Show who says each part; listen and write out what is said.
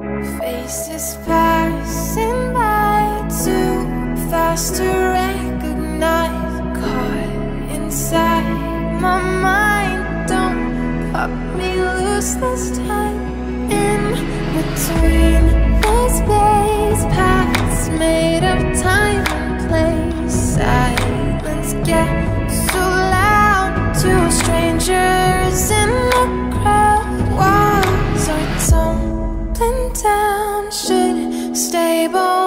Speaker 1: Voices passing by too fast to recognize. Caught inside my mind, don't cut me loose this time. In between the space, paths made of time and place. Silence gets so loud to strangers in the crowd. stable.